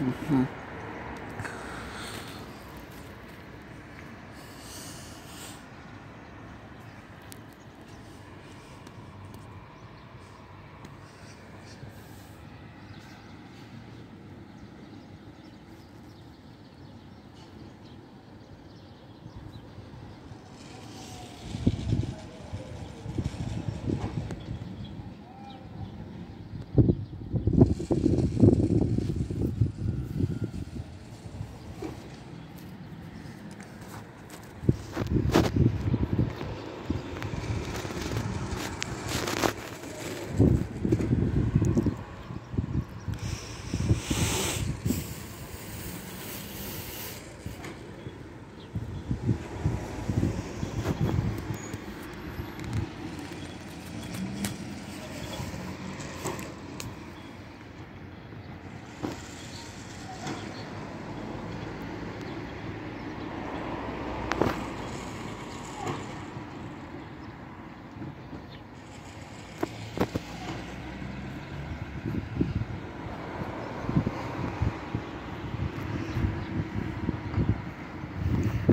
嗯哼